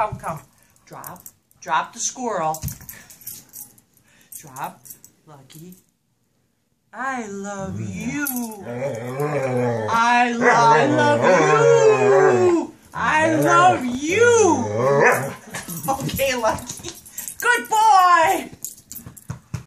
come, come. Drop. Drop the squirrel. Drop. Lucky. I love you. I, lo I love you. I love you. Okay, Lucky. Good boy.